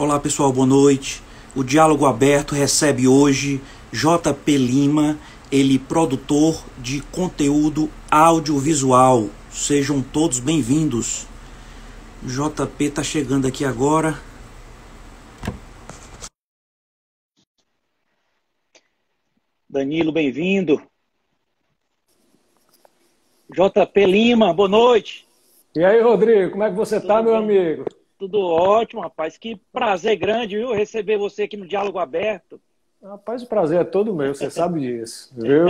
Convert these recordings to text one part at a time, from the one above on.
Olá pessoal, boa noite. O Diálogo Aberto recebe hoje JP Lima, ele produtor de conteúdo audiovisual. Sejam todos bem-vindos. JP está chegando aqui agora. Danilo, bem-vindo. JP Lima, boa noite. E aí, Rodrigo, como é que você está, meu amigo? Tudo ótimo, rapaz. Que prazer grande, viu, receber você aqui no Diálogo Aberto. Rapaz, o prazer é todo meu, você sabe disso, viu?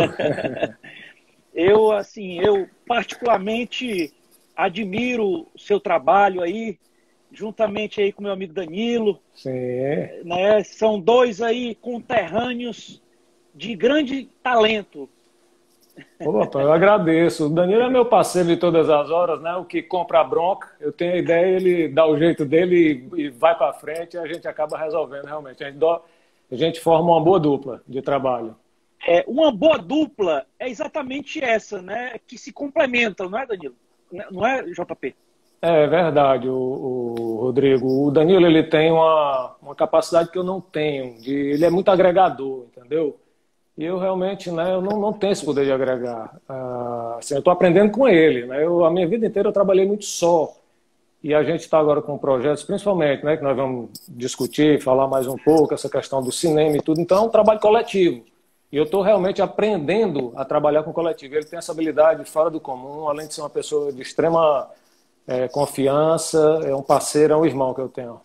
eu, assim, eu particularmente admiro o seu trabalho aí, juntamente aí com meu amigo Danilo. Sim. Né? São dois aí conterrâneos de grande talento. Opa, eu agradeço. O Danilo é meu parceiro de todas as horas, né? O que compra a bronca, eu tenho a ideia, ele dá o jeito dele e, vai para frente e a gente acaba resolvendo realmente. A gente, dó, a gente forma uma boa dupla de trabalho. É, uma boa dupla é exatamente essa, né? Que se complementam, não é, Danilo? Não é, JP? É verdade, o, o, Rodrigo. O Danilo ele tem uma, uma capacidade que eu não tenho. De, ele é muito agregador, entendeu? E eu realmente, né, eu não, não tenho esse poder de agregar. Ah, assim, eu estou aprendendo com ele. Né? Eu, a minha vida inteira eu trabalhei muito só. E a gente está agora com projetos, principalmente, né, que nós vamos discutir, falar mais um pouco, essa questão do cinema e tudo. Então, é um trabalho coletivo. E eu estou realmente aprendendo a trabalhar com coletivo. Ele tem essa habilidade fora do comum, além de ser uma pessoa de extrema é, confiança, é um parceiro, é um irmão que eu tenho.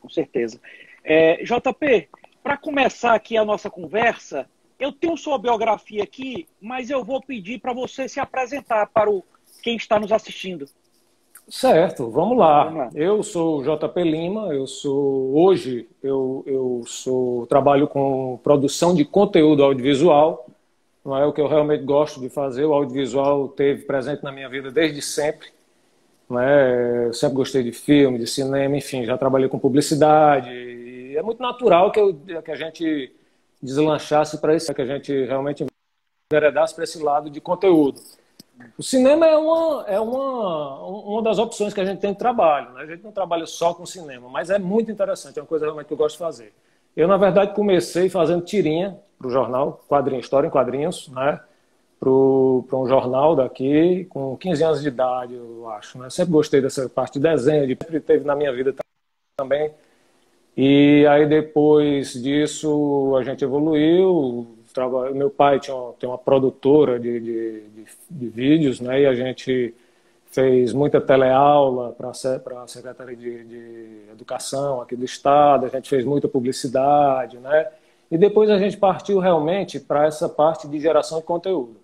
Com certeza. É, JP, para começar aqui a nossa conversa, eu tenho sua biografia aqui, mas eu vou pedir para você se apresentar para o, quem está nos assistindo. Certo, vamos lá. vamos lá. Eu sou JP Lima, eu sou hoje eu, eu sou trabalho com produção de conteúdo audiovisual. Não é o que eu realmente gosto de fazer. O audiovisual teve presente na minha vida desde sempre. Né? Eu sempre gostei de filme, de cinema, enfim, já trabalhei com publicidade. E é muito natural que, eu, que a gente deslanchasse para isso, que a gente realmente enveredasse para esse lado de conteúdo. O cinema é uma, é uma, uma das opções que a gente tem de trabalho. Né? A gente não trabalha só com cinema, mas é muito interessante, é uma coisa realmente que eu gosto de fazer. Eu, na verdade, comecei fazendo tirinha para o jornal, quadrinho, história em quadrinhos, né? para um jornal daqui, com 15 anos de idade, eu acho. Né? Sempre gostei dessa parte de desenho, de sempre teve na minha vida também e aí depois disso a gente evoluiu. Meu pai tinha uma, tem uma produtora de, de, de, de vídeos, né? E a gente fez muita teleaula para a Secretaria de, de, Educação aqui do Estado, a gente fez muita publicidade, né? E depois a gente partiu realmente para essa parte de geração de conteúdo.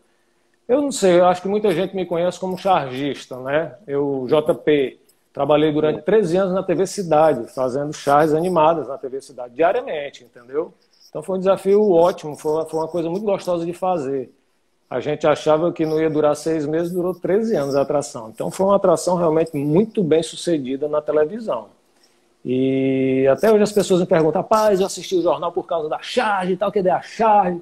Eu não sei, eu acho que muita gente me conhece como chargista, né? Eu, JP, Trabalhei durante 13 anos na TV Cidade, fazendo charges animadas na TV Cidade, diariamente, entendeu? Então foi um desafio ótimo, foi, foi uma coisa muito gostosa de fazer. A gente achava que não ia durar seis meses, durou 13 anos a atração. Então foi uma atração realmente muito bem sucedida na televisão. E até hoje as pessoas me perguntam, rapaz, eu assisti o jornal por causa da charge e tal, que é a charge.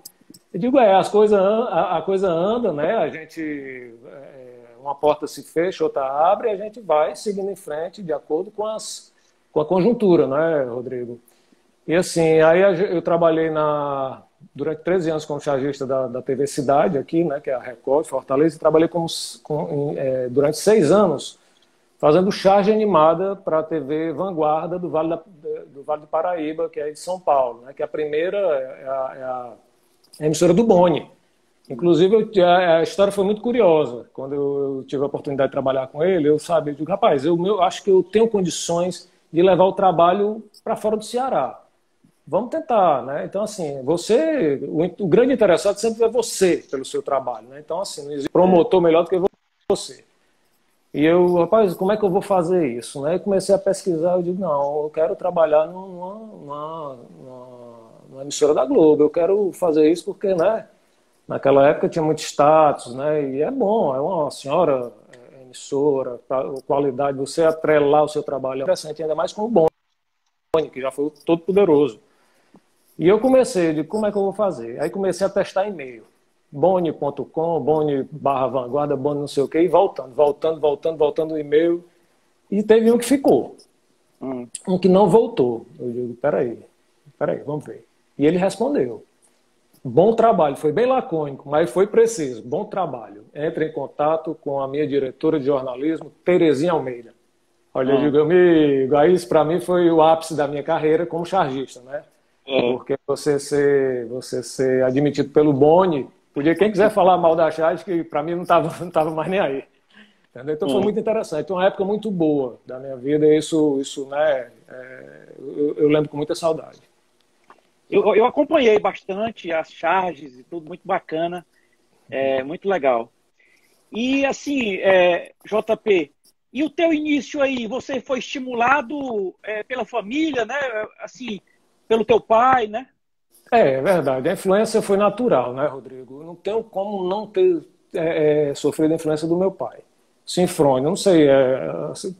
Eu digo, é, as coisas, a, a coisa anda, né? A gente é, uma porta se fecha, outra abre, e a gente vai seguindo em frente de acordo com, as, com a conjuntura, né, Rodrigo? E assim, aí eu trabalhei na, durante 13 anos como chargista da, da TV Cidade aqui, né, que é a Record, Fortaleza, e trabalhei com, é, durante seis anos fazendo charge animada para a TV Vanguarda do Vale, da, do vale do Paraíba, que é de São Paulo, né, que a primeira é é a, é a emissora do Boni. Inclusive, eu, a, a, história foi muito curiosa. Quando eu, eu, tive a oportunidade de trabalhar com ele, eu sabe, eu digo, rapaz, eu, eu acho que eu tenho condições de levar o trabalho para fora do Ceará. Vamos tentar, né? Então, assim, você, o, o, grande interessado sempre é você pelo seu trabalho, né? Então, assim, não existe promotor melhor do que você. E eu, rapaz, como é que eu vou fazer isso? Né? Eu comecei a pesquisar, eu digo, não, eu quero trabalhar numa, numa, numa, numa emissora da Globo, eu quero fazer isso porque, né? Naquela época tinha muito status, né? E é bom, é uma senhora é, emissora, qualidade, você atrelar o seu trabalho é interessante, ainda mais com o Boni, que já foi todo poderoso. E eu comecei, de como é que eu vou fazer? Aí comecei a testar e-mail. Boni.com, Boni barra vanguarda, Boni não sei o quê, e voltando, voltando, voltando, voltando o e-mail. E teve um que ficou. hum. um que não voltou. Eu digo, peraí, peraí, vamos ver. E ele respondeu. Bom trabalho, foi bem lacônico, mas foi preciso. Bom trabalho. Entre em contato com a minha diretora de jornalismo, Terezinha Almeida. Olha, ah. eu digo, amigo, aí isso para mim foi o ápice da minha carreira como chargista, né? É. Porque você ser, você ser admitido pelo Boni, podia quem quiser falar mal da charge, que para mim não estava não tava mais nem aí. Entendeu? Então foi hum. muito interessante. Então, uma época muito boa da minha vida, isso, isso né, é, eu, eu, lembro com muita saudade. Eu, eu acompanhei bastante as charges e tudo, muito bacana, é, muito legal. E assim, é, JP, e o teu início aí, você foi estimulado é, pela família, né? Assim, pelo teu pai, né? É, é verdade. A influência foi natural, né, Rodrigo? não tenho como não ter é, é, sofrido a influência do meu pai. Sinfrônio, não sei, é,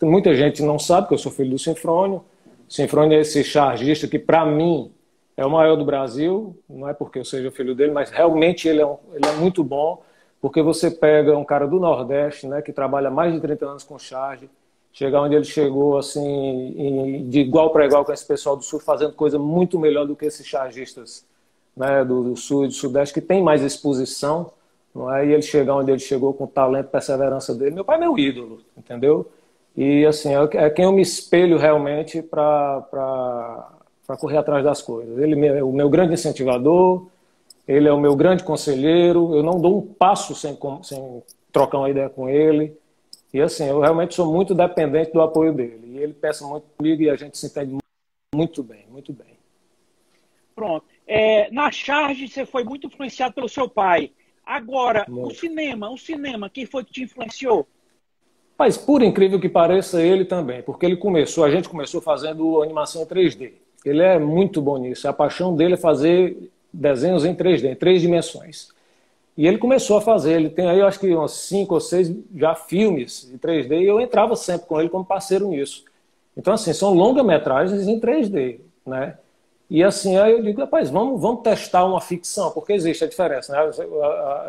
muita gente não sabe que eu sou filho do Sinfrônio. Sinfrônio é esse chargista que, para mim, é o maior do Brasil. Não é porque eu seja filho dele, mas realmente ele é, um, ele é muito bom, porque você pega um cara do Nordeste, né, que trabalha mais de 30 anos com charge, chegar onde ele chegou, assim, de igual para igual com esse pessoal do Sul, fazendo coisa muito melhor do que esses chargistas né, do, do Sul e do Sudeste, que tem mais exposição, não é? E ele chegar onde ele chegou com o talento e perseverança dele. Meu pai é meu ídolo, entendeu? E, assim, é, é quem eu me espelho realmente para correr atrás das coisas. Ele é o meu grande incentivador, ele é o meu grande conselheiro, eu não dou um passo sem, sem trocar uma ideia com ele. E assim, eu realmente sou muito dependente do apoio dele. E ele pensa muito comigo e a gente se entende muito bem, muito bem. Pronto. É, na charge, você foi muito influenciado pelo seu pai. Agora, muito. o cinema, o cinema, quem foi que te influenciou? Mas, por incrível que pareça, ele também, porque ele começou, a gente começou fazendo animação em 3D. Ele é muito bom nisso. A paixão dele é fazer desenhos em 3D, em três dimensões. E ele começou a fazer, ele tem aí, eu acho que uns cinco ou seis já filmes em 3D, e eu entrava sempre com ele como parceiro nisso. Então, assim, são longa-metragens em 3D, né? E assim, aí eu digo, rapaz, vamos, vamos testar uma ficção, porque existe a diferença, né?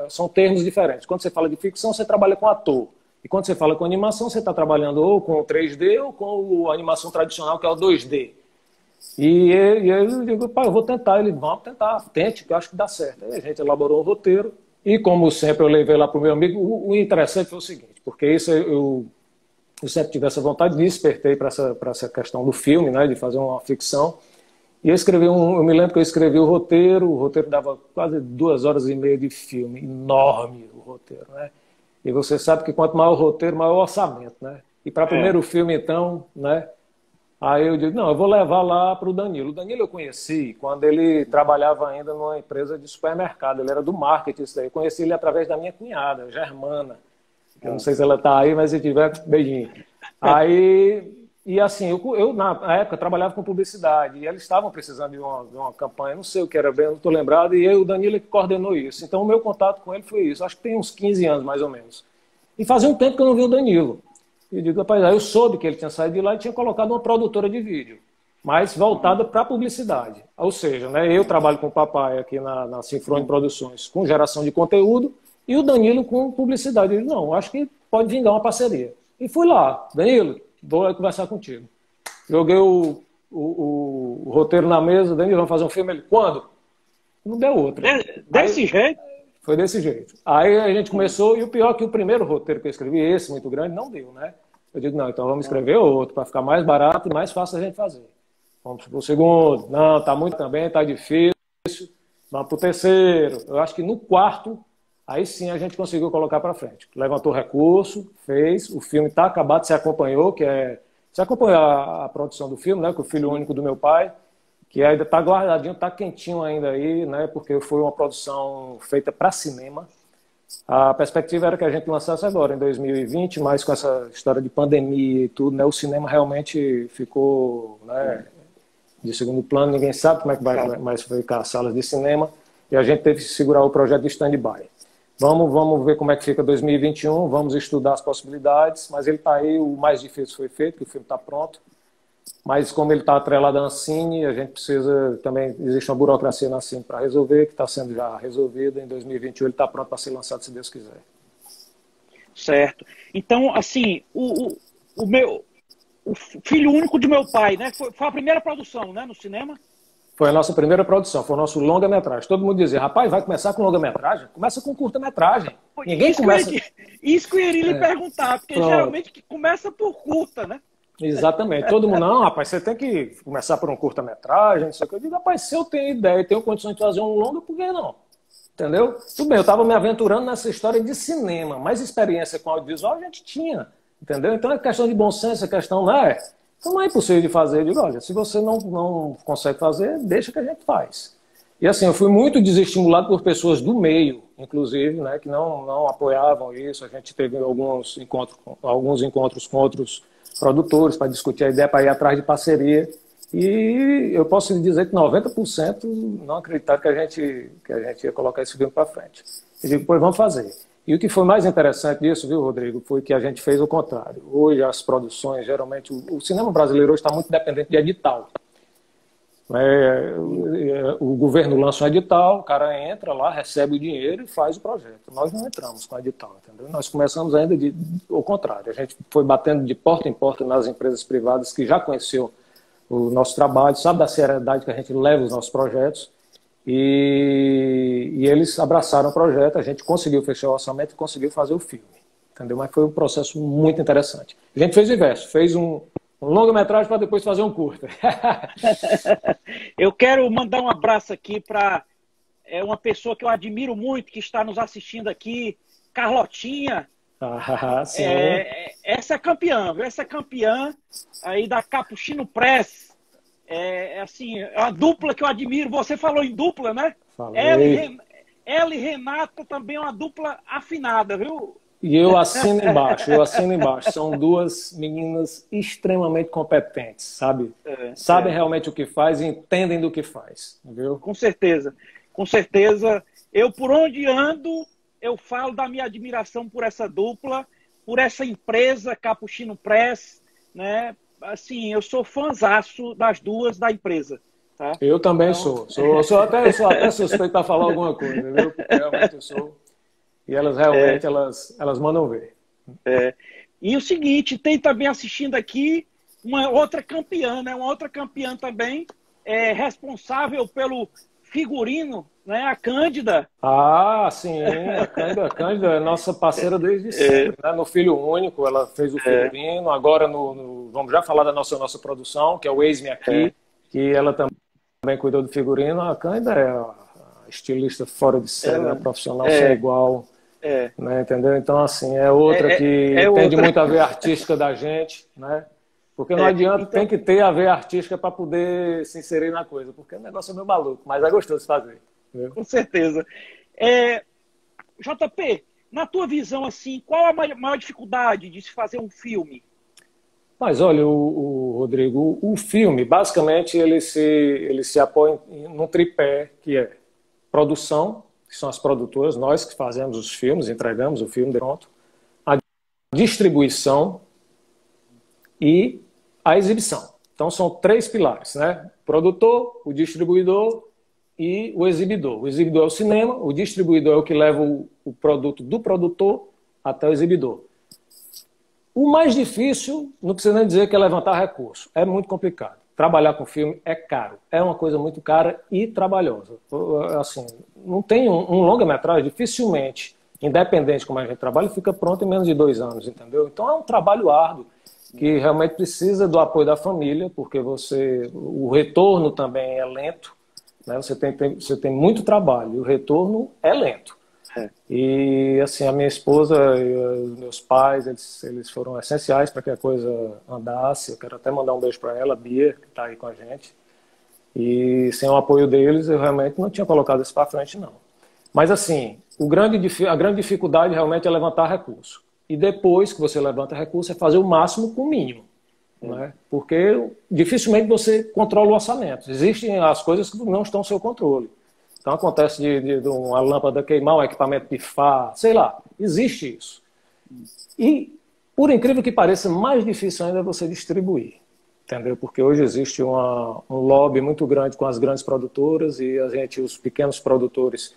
São termos diferentes. Quando você fala de ficção, você trabalha com ator. E quando você fala com animação, você está trabalhando ou com o 3D ou com a animação tradicional, que é o 2D. E, e eu digo, pai, eu vou tentar. Ele, vamos tentar, tente, que eu acho que dá certo. Aí a gente elaborou um roteiro, e como sempre eu levei lá para o meu amigo, o, o, interessante foi o seguinte, porque isso eu, eu sempre tive essa vontade, despertei para essa, essa questão do filme, né, de fazer uma ficção. E eu escrevi um, eu me lembro que eu escrevi o roteiro, o roteiro dava quase duas horas e meia de filme, enorme o roteiro, né? E você sabe que quanto maior o roteiro, maior o orçamento, né? E para o é. primeiro filme, então, né? Aí eu digo, não, eu vou levar lá para o Danilo. O Danilo eu conheci quando ele trabalhava ainda numa empresa de supermercado, ele era do marketing, isso daí. Eu conheci ele através da minha cunhada, Germana. Eu não sei se ela está aí, mas se tiver, beijinho. Aí, e assim, eu, eu, na época trabalhava com publicidade e eles estavam precisando de uma, de uma campanha, não sei o que era bem, não estou lembrado, e eu, o Danilo que coordenou isso. Então o meu contato com ele foi isso, acho que tem uns 15 anos mais ou menos. E fazia um tempo que eu não vi o Danilo. E digo, rapaz, aí eu soube que ele tinha saído de lá e tinha colocado uma produtora de vídeo, mas voltada para publicidade. Ou seja, né, eu trabalho com o papai aqui na, na Sinfrone Produções com geração de conteúdo e o Danilo com publicidade. Ele, não, acho que pode vingar uma parceria. E fui lá, Danilo, vou conversar contigo. Joguei o, o, o, o roteiro na mesa, Danilo, vamos fazer um filme. Ele, quando? Não deu outro. Desse aí, jeito? Foi desse jeito. Aí a gente começou, e o pior é que o primeiro roteiro que eu escrevi, esse muito grande, não deu, né? Eu digo, não, então vamos escrever outro, para ficar mais barato e mais fácil a gente fazer. Vamos para o segundo, não, está muito também, está difícil. Vamos para o terceiro. Eu acho que no quarto, aí sim a gente conseguiu colocar para frente. Levantou recurso, fez, o filme está acabado, se acompanhou, que é. Você acompanhou a, a, produção do filme, né? Com o filho único do meu pai que ainda está guardadinho, está quentinho ainda aí, né? Porque foi uma produção feita para cinema. A perspectiva era que a gente lançasse agora, em 2020, mas com essa história de pandemia e tudo, né? O cinema realmente ficou, né? De segundo plano, ninguém sabe como é que vai mais ficar as salas de cinema e a gente teve que segurar o projeto de stand-by. Vamos, vamos ver como é que fica 2021, vamos estudar as possibilidades, mas ele está aí, o mais difícil foi feito, que o filme está pronto. Mas como ele está atrelado à Ancine, a gente precisa também, existe uma burocracia na Ancine para resolver, que está sendo já resolvida. Em 2021 ele está pronto para ser lançado, se Deus quiser. Certo. Então, assim, o, o, o meu, o filho único de meu pai, né? Foi, foi a primeira produção, né, no cinema? Foi a nossa primeira produção, foi o nosso longa-metragem. Todo mundo dizia, rapaz, vai começar com longa-metragem? Começa com curta-metragem. Ninguém isso começa. Que, isso que eu iria lhe é. perguntar, porque Pronto. geralmente começa por curta, né? Exatamente. Todo mundo, não, rapaz, você tem que começar por um curta-metragem, não sei o que. Eu digo, rapaz, se eu tenho ideia e tenho condições de fazer um longa, por que não? Entendeu? Tudo bem, eu estava me aventurando nessa história de cinema, mas experiência com audiovisual a gente tinha. Entendeu? Então é questão de bom senso, é questão, né? Então não é impossível de fazer. Eu digo, olha, se você não, não consegue fazer, deixa que a gente faz. E assim, eu fui muito desestimulado por pessoas do meio, inclusive, né, que não, não apoiavam isso. A gente teve alguns encontros, alguns encontros com outros produtores para discutir a ideia para ir atrás de parceria. E eu posso dizer que 90% não acreditaram que a gente, que a gente ia colocar esse filme para frente. Eu digo, pois vamos fazer. E o que foi mais interessante disso, viu, Rodrigo, foi que a gente fez o contrário. Hoje as produções, geralmente, o, cinema brasileiro hoje está muito dependente de edital. É, o governo lança um edital, o cara entra lá, recebe o dinheiro e faz o projeto. Nós não entramos com o edital, entendeu? Nós começamos ainda de, o contrário. A gente foi batendo de porta em porta nas empresas privadas que já conheciam o nosso trabalho, sabe da seriedade que a gente leva os nossos projetos e, e, eles abraçaram o projeto, a gente conseguiu fechar o orçamento e conseguiu fazer o filme. Entendeu? Mas foi um processo muito interessante. A gente fez o inverso, fez um, um longa-metragem para depois fazer um curta. eu quero mandar um abraço aqui para é, uma pessoa que eu admiro muito, que está nos assistindo aqui, Carlotinha. Ah, sim. É, essa é campeã, viu? Essa é campeã aí da Capuchino Press. É, é, assim, é uma dupla que eu admiro. Você falou em dupla, né? E, ela e Renata também é uma dupla afinada, viu? E eu assino embaixo, eu assino embaixo. São duas meninas extremamente competentes, sabe? É, Sabem é. realmente o que faz e entendem do que faz, viu? Com certeza, com certeza. Eu, por onde ando, eu falo da minha admiração por essa dupla, por essa empresa Capuchino Press, né? assim, eu sou fãzaço das duas da empresa. Tá? Eu também então... sou. Sou, sou, até, sou até suspeito para falar alguma coisa, viu? Porque realmente eu sou. E elas realmente, é. elas, elas mandam ver. É. E o seguinte, tem também assistindo aqui uma outra campeã, né? Uma outra campeã também, é, responsável pelo figurino né? A Cândida. Ah, sim, a Cândida, a Cândida é nossa parceira desde é. sempre, é. né? No Filho Único, ela fez o é. figurino, é. agora no, no, vamos já falar da nossa, nossa produção, que é o Ex-me Aqui, é. que ela também cuidou do figurino. A Cândida é a estilista fora de série, né? profissional sem igual. É. Né, entendeu? Então, assim, é outra que é, tem muito a ver artística da gente, né? Porque não é, adianta, então... tem que ter a ver artística para poder se inserir na coisa, porque o negócio é meio maluco, mas é gostoso de fazer. Com certeza. É, JP, na tua visão, assim, qual a maior dificuldade de se fazer um filme? Mas olha, o, o Rodrigo, o, o, filme, basicamente, ele se, ele se apoia num tripé que é produção, que são as produtoras, nós que fazemos os filmes, entregamos o filme pronto, a distribuição e a exibição. Então são três pilares, né? O produtor, o distribuidor e o exibidor. O exibidor é o cinema, o distribuidor é o que leva o, o produto do produtor até o exibidor. O mais difícil, não precisa nem dizer que é levantar recurso. É muito complicado. Trabalhar com filme é caro. É uma coisa muito cara e trabalhosa. Assim, não tem um, um longa-metragem, dificilmente, independente como a gente trabalha, fica pronto em menos de dois anos, entendeu? Então é um trabalho árduo que realmente precisa do apoio da família, porque você o retorno também é lento. Né? Você, tem, tem, você tem muito trabalho e o retorno é lento. É. E assim, a minha esposa e os meus pais, eles, eles foram essenciais para que a coisa andasse. Eu quero até mandar um beijo para ela, Bia, que está aí com a gente. E sem o apoio deles, eu realmente não tinha colocado isso para frente, não. Mas assim, o grande, a grande dificuldade realmente é levantar recurso. E depois que você levanta recurso, é fazer o máximo com o mínimo. Né? Porque dificilmente você controla o orçamento. Existem as coisas que não estão ao seu controle. Então acontece de, de, de uma lâmpada queimar, um equipamento pifar, sei lá, existe isso. E, por incrível que pareça, mais difícil ainda é você distribuir. Entendeu? Porque hoje existe uma, um lobby muito grande com as grandes produtoras e a gente, os pequenos produtores,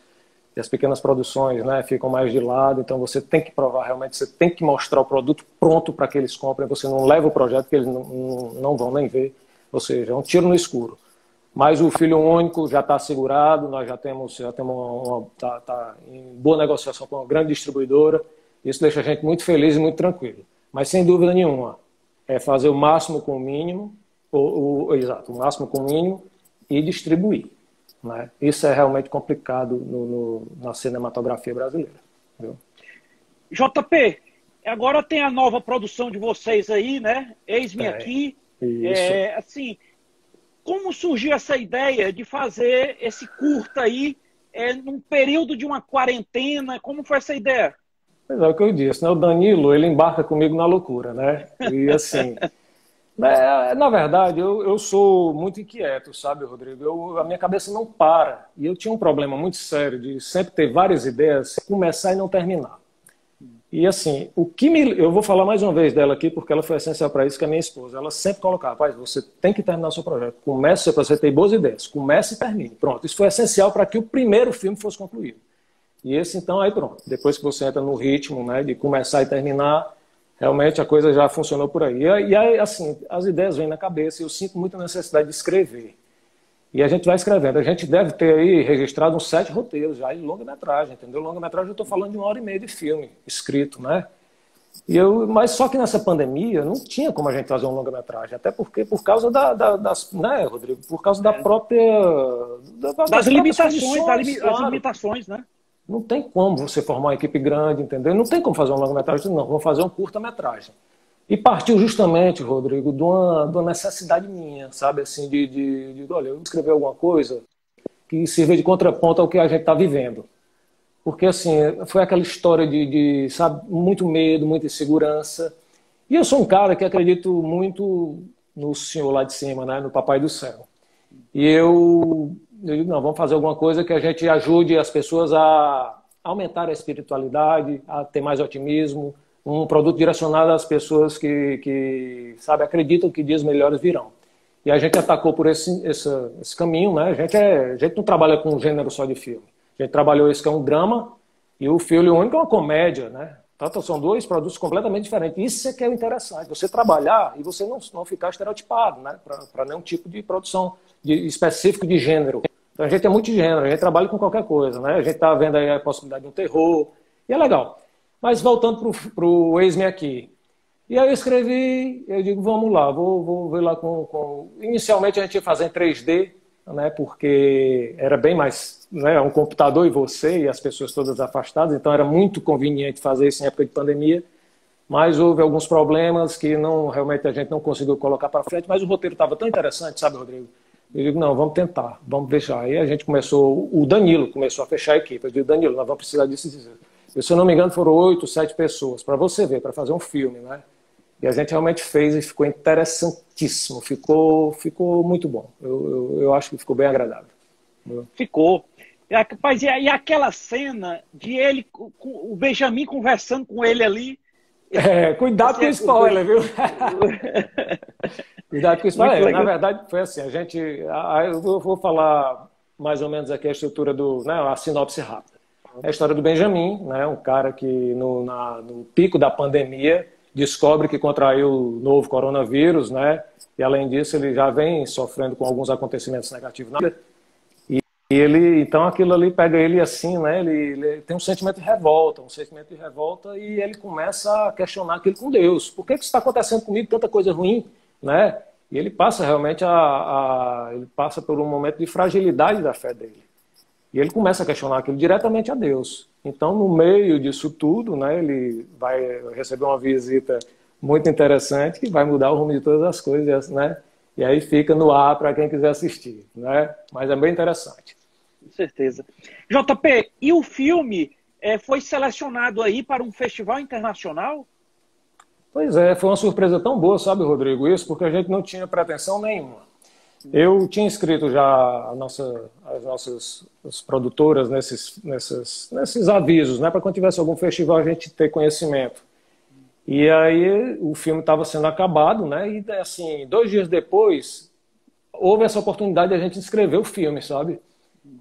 e as pequenas produções né, ficam mais de lado, então você tem que provar realmente, você tem que mostrar o produto pronto para que eles comprem, você não leva o projeto que eles não, não, não vão nem ver, ou seja, é um tiro no escuro. Mas o filho único já está assegurado, nós já temos, já temos uma, uma tá, tá em boa negociação com uma grande distribuidora, isso deixa a gente muito feliz e muito tranquilo. Mas sem dúvida nenhuma, é fazer o máximo com o mínimo, o, o exato, o máximo com o mínimo e distribuir. Né? Isso é realmente complicado no, no, na cinematografia brasileira. Viu? JP, agora tem a nova produção de vocês aí, né? Eis-me é, aqui. É, assim, como surgiu essa ideia de fazer esse curta aí é, num período de uma quarentena? Como foi essa ideia? Pois é, o que eu disse, né? O Danilo, ele embarca comigo na loucura, né? E assim, É, na verdade, eu, eu sou muito inquieto, sabe, Rodrigo? Eu, a minha cabeça não para. E eu tinha um problema muito sério de sempre ter várias ideias, começar e não terminar. E assim, o que me. Eu vou falar mais uma vez dela aqui, porque ela foi essencial para isso, que é minha esposa. Ela sempre colocava, rapaz, você tem que terminar o seu projeto. Comece, você ter boas ideias. Comece e termine. Pronto. Isso foi essencial para que o primeiro filme fosse concluído. E esse, então, aí pronto. Depois que você entra no ritmo né, de começar e terminar, realmente a coisa já funcionou por aí. E aí, assim, as ideias vêm na cabeça e eu sinto muita necessidade de escrever. E a gente vai escrevendo. A gente deve ter aí registrado uns sete roteiros já de longa-metragem, entendeu? Longa-metragem eu estou falando de uma hora e meia de filme escrito, né? E eu, mas só que nessa pandemia não tinha como a gente fazer um longa-metragem, até porque por causa da, da, das, né, Rodrigo? Por causa da é. própria da, das, das limitações, das limitações, né? Não tem como você formar uma equipe grande, entendeu? Não tem como fazer um longa-metragem, não. Vamos fazer um curta-metragem. E partiu justamente, Rodrigo, de uma, de uma necessidade minha, sabe? Assim, de, de, de, olha, eu vou escrever alguma coisa que sirva de contraponto ao que a gente está vivendo. Porque, assim, foi aquela história de, de, sabe, muito medo, muita insegurança. E eu sou um cara que acredito muito no Senhor lá de cima, né? No Papai do Céu. E eu eu digo, não, vamos fazer alguma coisa que a gente ajude as pessoas a aumentar a espiritualidade, a ter mais otimismo, um produto direcionado às pessoas que, que sabe, acreditam que dias melhores virão. E a gente atacou por esse, esse, esse caminho, né? A gente, é, a gente não trabalha com um gênero só de filme. A gente trabalhou esse que é um drama e o Filho Único é uma comédia, né? Então, são dois produtos completamente diferentes. Isso é que é o interessante, você trabalhar e você não, não ficar estereotipado, né? Para nenhum tipo de produção de, específico de gênero. Então a gente é multigênero, a gente trabalha com qualquer coisa, né? A gente está vendo aí a possibilidade de um terror, e é legal. Mas voltando para o ex-me aqui. E aí eu escrevi, eu digo, vamos lá, vou, vou ver lá com, com... Inicialmente a gente ia fazer em 3D, né? Porque era bem mais, né? Um computador e você e as pessoas todas afastadas, então era muito conveniente fazer isso em época de pandemia. Mas houve alguns problemas que não realmente a gente não conseguiu colocar para frente, mas o roteiro estava tão interessante, sabe, Rodrigo? Eu digo, não, vamos tentar, vamos deixar. Aí a gente começou, o Danilo começou a fechar a equipe. Eu digo, Danilo, nós vamos precisar disso. Eu, se eu não me engano, foram oito, sete pessoas, para você ver, para fazer um filme, né? E a gente realmente fez e ficou interessantíssimo, ficou, ficou muito bom. Eu, eu, eu acho que ficou bem agradável. Ficou. Rapaz, e aquela cena de ele, o Benjamin conversando com ele ali. É, cuidado com o spoiler, viu? Cuidado com isso. É, na verdade, foi assim, a gente. Eu vou falar mais ou menos aqui a estrutura do. Né, a sinopse rápida. É a história do Benjamin, né, um cara que no, na, no pico da pandemia descobre que contraiu o novo coronavírus, né? E além disso, ele já vem sofrendo com alguns acontecimentos negativos na vida. E ele, então aquilo ali pega ele assim, né? Ele, ele, tem um sentimento de revolta, um sentimento de revolta e ele começa a questionar aquilo com Deus. Por que que está acontecendo comigo tanta coisa ruim? né? E ele passa realmente a, a, ele passa por um momento de fragilidade da fé dele. E ele começa a questionar aquilo diretamente a Deus. Então, no meio disso tudo, né, ele vai receber uma visita muito interessante que vai mudar o rumo de todas as coisas, né? E aí fica no ar para quem quiser assistir, né? Mas é bem interessante. Com certeza. JP, e o filme é, foi selecionado aí para um festival internacional? Pois é, foi uma surpresa tão boa, sabe, Rodrigo, isso, porque a gente não tinha pretensão nenhuma. Eu tinha inscrito já nossa, as nossas as produtoras nesses, nesses, nesses avisos, né, para quando tivesse algum festival a gente ter conhecimento. E aí o filme estava sendo acabado, né, e assim, dois dias depois houve essa oportunidade de a gente escrever o filme, sabe?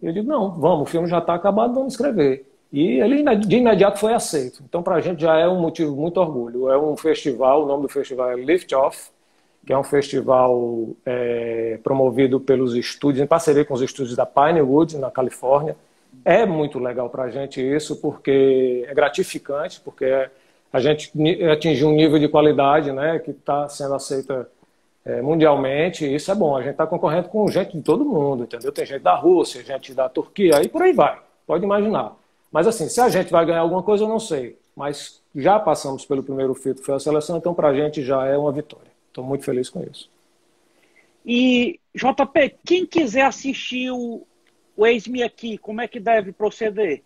Eu digo, não, vamos, o filme já está acabado, vamos escrever. E ele de imediato foi aceito. Então, para a gente já é um motivo muito orgulho. É um festival, o nome do festival é Lift Off, que é um festival é, promovido pelos estúdios, em parceria com os estúdios da Pinewood, na Califórnia. É muito legal para a gente isso, porque é gratificante, porque a gente atingiu um nível de qualidade né, que está sendo aceita é, mundialmente, e isso é bom. A gente está concorrendo com gente de todo mundo, entendeu? Tem gente da Rússia, gente da Turquia, e por aí vai. Pode imaginar. Mas assim, se a gente vai ganhar alguma coisa, eu não sei. Mas já passamos pelo primeiro filtro, foi a seleção, então para a gente já é uma vitória. Estou muito feliz com isso. E, JP, quem quiser assistir o, o Ex-Me Aqui, como é que deve proceder?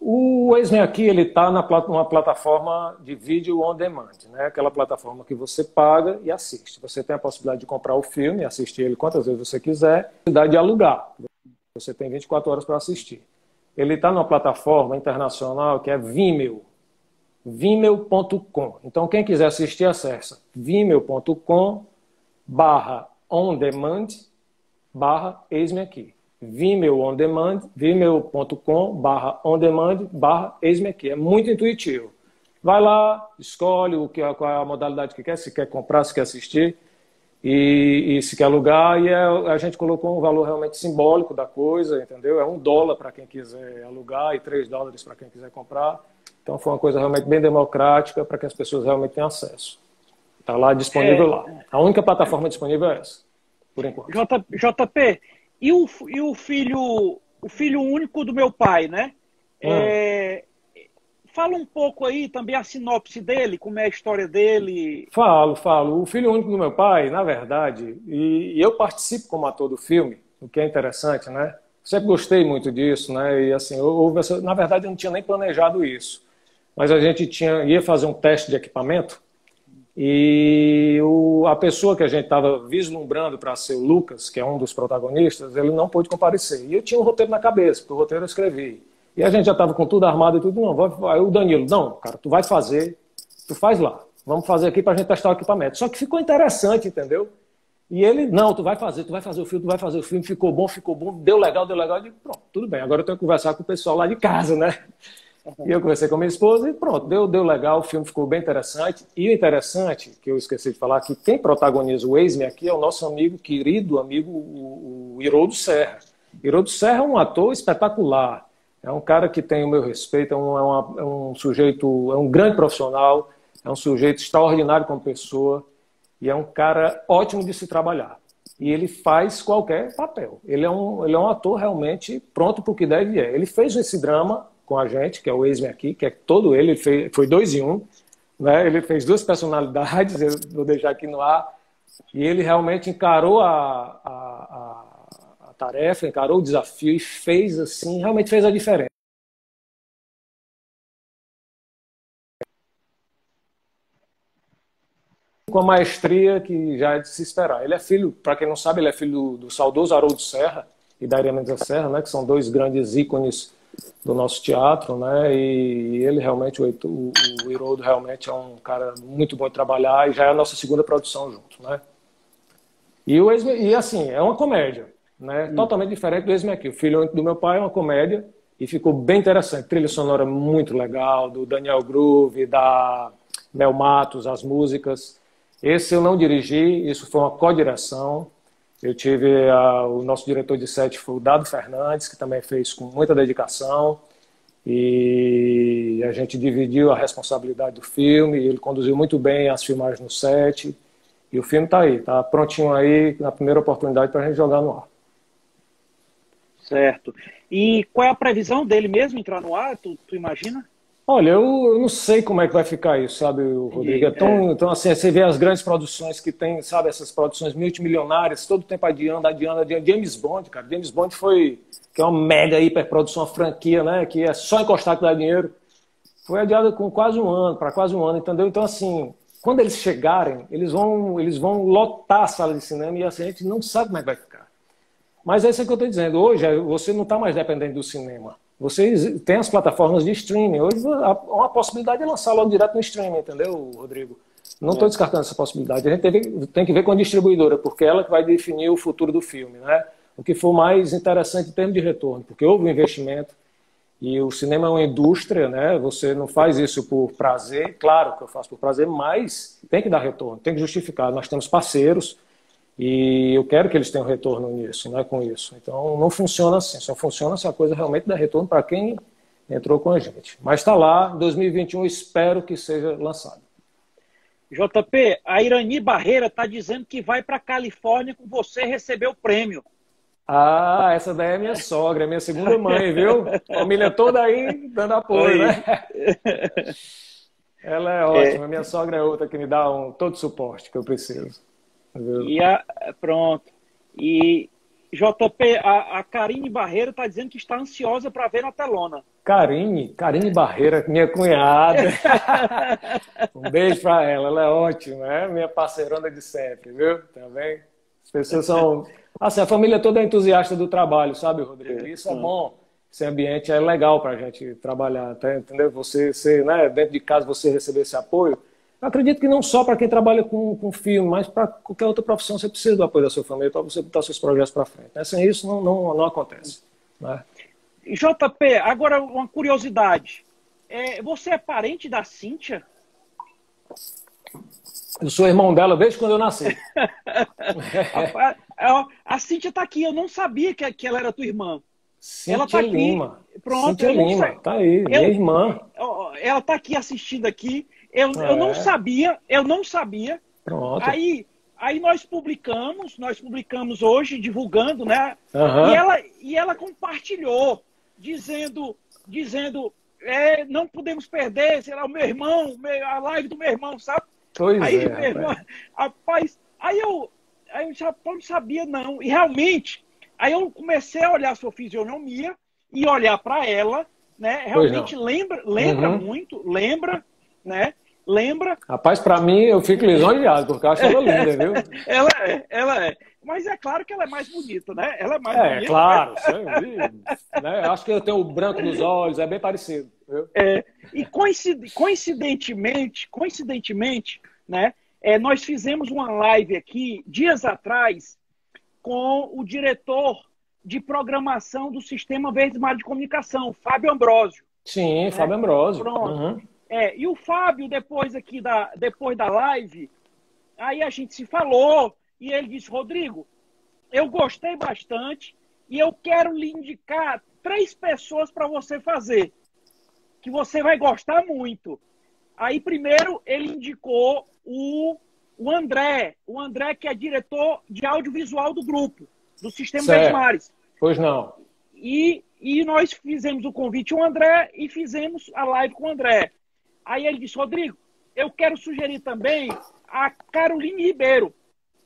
O Ex-Me Aqui ele está numa plataforma de vídeo on demand, né? aquela plataforma que você paga e assiste. Você tem a possibilidade de comprar o filme, assistir ele quantas vezes você quiser, e de alugar. Você tem 24 horas para assistir. Ele está numa plataforma internacional que é Vimeo vimeo.com. Então, quem quiser assistir, acessa vimeo.com barra on demand barra eis-me aqui. Vimeo on demand, vimeo.com barra on demand barra eis-me aqui. É muito intuitivo. Vai lá, escolhe o que, qual é a modalidade que quer, se quer comprar, se quer assistir e, e se quer alugar. E é, a gente colocou um valor realmente simbólico da coisa, entendeu? É um dólar para quem quiser alugar e três dólares para quem quiser comprar. Então foi uma coisa realmente bem democrática para que as pessoas realmente tenham acesso. Está lá disponível é... lá. A única plataforma disponível é essa, por enquanto. J, JP, e o, e o filho o filho único do meu pai, né? Hum. É, fala um pouco aí também a sinopse dele, como é a história dele. Falo, falo. O filho único do meu pai, na verdade, e, e eu participo como ator do filme, o que é interessante, né? Sempre gostei muito disso, né? E assim, houve essa... na verdade, eu não tinha nem planejado isso mas a gente tinha, ia fazer um teste de equipamento e o, a pessoa que a gente estava vislumbrando para ser o Lucas, que é um dos protagonistas, ele não pôde comparecer. E eu tinha um roteiro na cabeça, porque o roteiro eu escrevi. E a gente já estava com tudo armado e tudo. Não, vai, aí o Danilo, não, cara, tu vai fazer, tu faz lá. Vamos fazer aqui para a gente testar o equipamento. Só que ficou interessante, entendeu? E ele, não, tu vai fazer, tu vai fazer o filme, tu vai fazer o filme, ficou bom, ficou bom, deu legal, deu legal. Eu digo, pronto, tudo bem, agora eu tenho que conversar com o pessoal lá de casa, né? E eu conversei com a minha esposa e pronto, deu, deu legal, o filme ficou bem interessante. E o interessante, que eu esqueci de falar, que quem protagoniza o Ex-Me aqui é o nosso amigo, querido amigo, o, o Serra. Iroldo Serra é um ator espetacular, é um cara que tem o meu respeito, é um, é, uma, é um sujeito, é um grande profissional, é um sujeito extraordinário como pessoa e é um cara ótimo de se trabalhar. E ele faz qualquer papel. Ele é um, ele é um ator realmente pronto para o que deve é. Ele fez esse drama com a gente, que é o Ex-Me Aqui, que é todo ele, ele fez, foi dois em um. Né? Ele fez duas personalidades, eu vou deixar aqui no ar. E ele realmente encarou a, a, a, a tarefa, encarou o desafio e fez assim, realmente fez a diferença. com a maestria que já é de se esperar. Ele é filho, para quem não sabe, ele é filho do, do saudoso Haroldo Serra e da Iria Mendes Serra, né, que são dois grandes ícones do nosso teatro, né? E ele realmente, o, o, o Iroldo realmente é um cara muito bom de trabalhar e já é a nossa segunda produção junto, né? E, o e assim, é uma comédia, né? Hum. Totalmente diferente do aqui. O Filho do Meu Pai é uma comédia e ficou bem interessante. Trilha sonora muito legal, do Daniel Groove, da Mel Matos, as músicas. Esse eu não dirigi, isso foi uma co-direção. Eu tive a, o nosso diretor de set foi o Dado Fernandes, que também fez com muita dedicação. E a gente dividiu a responsabilidade do filme. ele conduziu muito bem as filmagens no set. E o filme está aí, está prontinho aí na primeira oportunidade para a gente jogar no ar. Certo. E qual é a previsão dele mesmo entrar no ar? Tu, tu imagina? Olha, eu, eu, não sei como é que vai ficar isso, sabe, Rodrigo? Tão, é. Então, assim, você vê as grandes produções que tem, sabe, essas produções multimilionárias, todo tempo adiando, adiando, adiando. James Bond, cara. James Bond foi, que é uma mega hiperprodução, uma franquia, né? Que é só encostar que dá dinheiro. Foi adiado com quase um ano, para quase um ano, entendeu? Então, assim, quando eles chegarem, eles vão, eles vão lotar a sala de cinema e assim, a gente não sabe como é que vai ficar. Mas é isso que eu estou dizendo. Hoje, você não está mais dependendo do cinema. Vocês têm as plataformas de streaming. Hoje há uma possibilidade de lançar logo direto no streaming, entendeu, Rodrigo? Não estou é. descartando essa possibilidade. A gente tem, tem, que ver com a distribuidora, porque ela que vai definir o futuro do filme, né? o que for mais interessante em termos de retorno, porque houve um investimento e o cinema é uma indústria, né? Você não faz isso por prazer, claro que eu faço por prazer, mas tem que dar retorno, tem que justificar. Nós temos parceiros e eu quero que eles tenham retorno nisso, né, com isso. Então não funciona assim, só funciona se a coisa realmente dá retorno para quem entrou com a gente. Mas está lá, 2021 espero que seja lançado. JP, a Irani Barreira está dizendo que vai para a Califórnia com você receber o prêmio. Ah, essa daí é minha sogra, é minha segunda mãe, viu? Família toda aí dando apoio, Oi. né? Ela é ótima, é. minha sogra é outra que me dá um, todo o suporte que eu preciso. E a, pronto. E JP, a, a Karine Barreira está dizendo que está ansiosa para ver na telona. Karine, Karine Barreira, minha cunhada. um beijo para ela, ela é ótima, é minha parceirona de sempre, viu? Também. As pessoas são. Assim, a família toda é entusiasta do trabalho, sabe, Rodrigo? Isso é bom. Esse ambiente é legal para a gente trabalhar, tá? entendeu? Você, você né, dentro de casa, você receber esse apoio. Acredito que não só para quem trabalha com, com filme, mas para qualquer outra profissão, você precisa do apoio da sua família para você botar seus projetos para frente. Né? Sem isso, não, não, não acontece. Né? JP, agora uma curiosidade. É, você é parente da Cíntia? Eu sou irmão dela desde quando eu nasci. a, a, a Cíntia está aqui, eu não sabia que, que ela era tua irmã. Cíntia ela tá Lima. Aqui. Pronto, Cíntia Lima, tá aí, minha irmã. Ela está aqui assistindo aqui. Eu, é. eu não sabia, eu não sabia. Pronto. Aí, aí nós publicamos, nós publicamos hoje, divulgando, né? Uhum. E, ela, e ela compartilhou dizendo, dizendo é, não podemos perder, será o meu irmão, a live do meu irmão, sabe? Pois aí, é, meu irmão, rapaz, aí eu, aí eu já não sabia não, e realmente, aí eu comecei a olhar a sua fisionomia e olhar para ela, né? Realmente lembra, lembra uhum. muito, lembra, né? Lembra? Rapaz, para mim eu fico lisonjeado, porque eu acho ela linda, viu? ela é, ela é. Mas é claro que ela é mais bonita, né? Ela é mais é, bonita. Claro, né? Acho que eu tenho o branco nos olhos, é bem parecido. Viu? É, e coincidentemente, coincidentemente, né? É, nós fizemos uma live aqui dias atrás com o diretor de programação do Sistema Verde Mar de Comunicação, Fábio Ambrosio. Sim, né? Fábio Ambrosio. Pronto. Uhum. É, e o Fábio, depois aqui da, depois da live, aí a gente se falou, e ele disse, Rodrigo, eu gostei bastante e eu quero lhe indicar três pessoas para você fazer, que você vai gostar muito. Aí, primeiro, ele indicou o, o André, o André que é diretor de audiovisual do grupo, do Sistema certo. Mares. Pois não. E, e nós fizemos o convite ao André e fizemos a live com o André. Aí ele disse, Rodrigo, eu quero sugerir também a Caroline Ribeiro.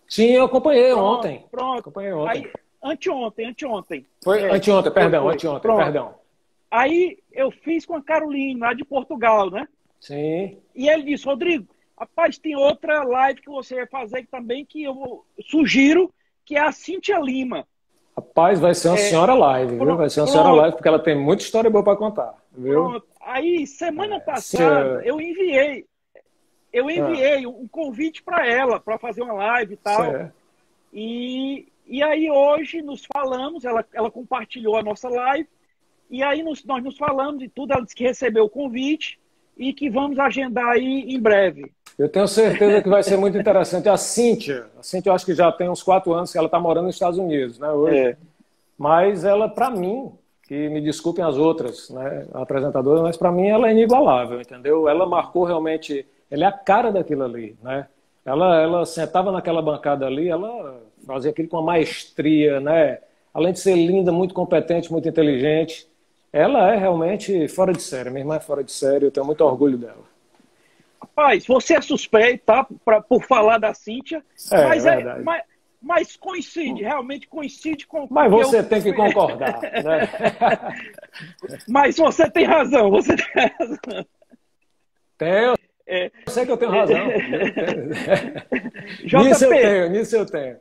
Sim, eu acompanhei pronto, ontem. Pronto. Acompanhei ontem. Aí, anteontem, anteontem. Foi é, anteontem, perdão, foi, anteontem, pronto. perdão. Aí eu fiz com a Caroline, lá de Portugal, né? Sim. E ele disse, Rodrigo, rapaz, tem outra live que você vai fazer também que eu sugiro, que é a Cintia Lima. Rapaz, vai ser uma é, senhora live, viu? Vai ser uma pronto. senhora live, porque ela tem muita história boa para contar, viu? Pronto. Aí, semana é, passada, eu enviei, eu enviei ah. um convite para ela para fazer uma live e tal. E, e aí hoje nos falamos, ela, ela compartilhou a nossa live, e aí nos, nós nos falamos e tudo, ela disse que recebeu o convite e que vamos agendar aí em breve. Eu tenho certeza que vai ser muito interessante. A Cíntia, a Cíntia eu acho que já tem uns quatro anos que ela está morando nos Estados Unidos, né, hoje. É. Mas ela, para mim, que me desculpem as outras né, apresentadoras, mas para mim ela é inigualável, entendeu? Ela marcou realmente ela é a cara daquilo ali, né? Ela, ela sentava naquela bancada ali, ela fazia aquilo com uma maestria, né? Além de ser linda, muito competente, muito inteligente, ela é realmente fora de série. Minha irmã é fora de série, eu tenho muito orgulho dela. Rapaz, você é suspeito, tá? Pra, por falar da Cíntia, é, mas, é, mas, mas, coincide, realmente coincide com. Mas você eu... tem que concordar, né? mas você tem razão, você tem razão. Tenho, é, eu sei que eu tenho razão. JP, nisso eu tenho, nisso eu tenho.